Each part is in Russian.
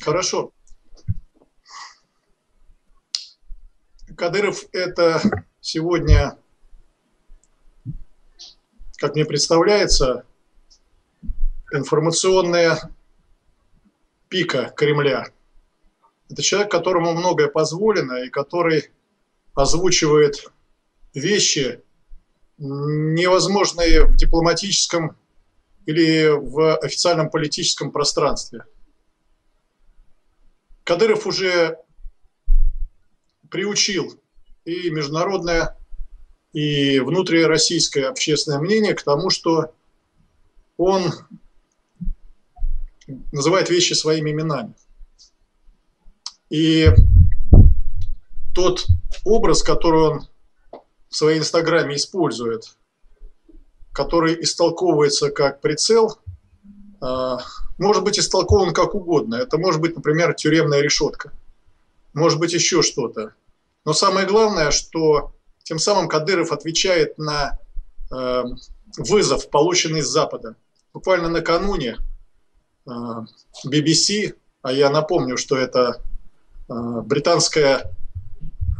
Хорошо. Кадыров – это сегодня, как мне представляется, информационная пика Кремля. Это человек, которому многое позволено и который озвучивает вещи, невозможные в дипломатическом или в официальном политическом пространстве. Кадыров уже приучил и международное, и внутрироссийское общественное мнение к тому, что он называет вещи своими именами. И тот образ, который он в своей инстаграме использует, который истолковывается как прицел, может быть истолкован как угодно. Это может быть, например, тюремная решетка – может быть еще что-то. Но самое главное, что тем самым Кадыров отвечает на э, вызов, полученный с Запада. Буквально накануне э, BBC, а я напомню, что это э, британская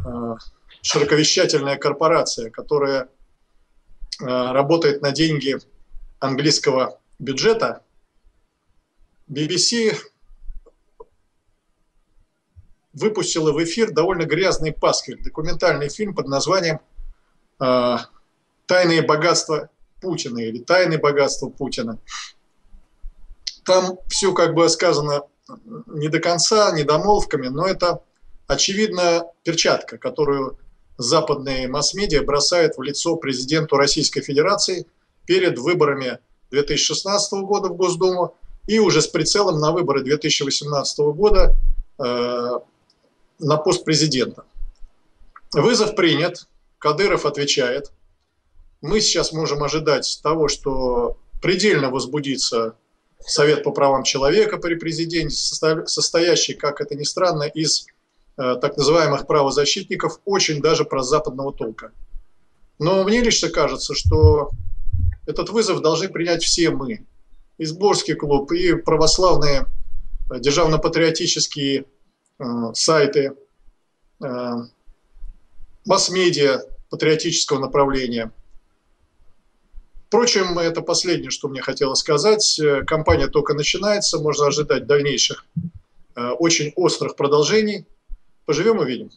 э, широковещательная корпорация, которая э, работает на деньги английского бюджета, BBC выпустила в эфир довольно грязный пасквиль, документальный фильм под названием э, «Тайные богатства Путина» или «Тайные богатства Путина». Там все как бы сказано не до конца, недомолвками, но это, очевидно, перчатка, которую западные масс-медиа бросают в лицо президенту Российской Федерации перед выборами 2016 года в Госдуму и уже с прицелом на выборы 2018 года э, на пост президента. Вызов принят, Кадыров отвечает. Мы сейчас можем ожидать того, что предельно возбудится Совет по правам человека при президенте, состоящий, как это ни странно, из э, так называемых правозащитников, очень даже про западного толка. Но мне лично кажется, что этот вызов должны принять все мы. И сборский клуб, и православные э, державно-патриотические Э, сайты, э, масс-медиа патриотического направления. Впрочем, это последнее, что мне хотелось сказать. Э, компания только начинается, можно ожидать дальнейших очень острых продолжений. Поживем увидим.